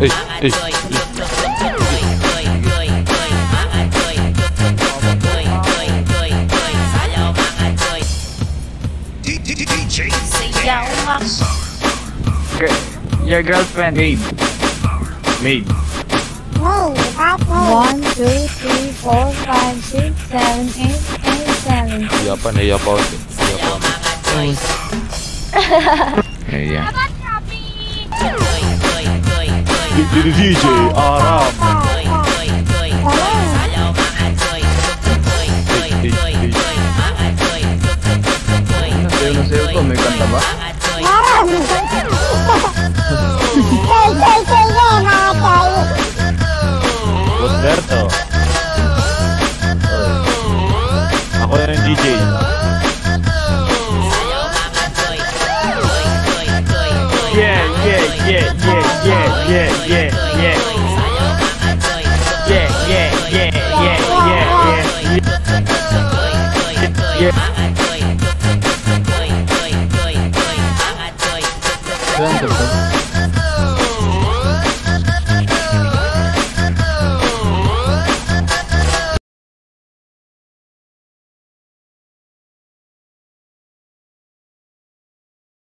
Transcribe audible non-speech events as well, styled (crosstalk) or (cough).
Ay, ay. Sigaw nga. Your girlfriend. Maid. Maid. One, two, three, four, five, six, seven, eight, eight, seven. Iya pa, naiya pa ako. (laughs) Iya pa. Yeah, yeah. DJ Aram. Nasayo na sayo ko. May kanta ba? Roberto. Ako na yung DJ. Yeah, yeah, yeah, yeah, yeah, yeah, yeah, yeah. Yeah, yeah, yeah, yeah, yeah, yeah. Sandro.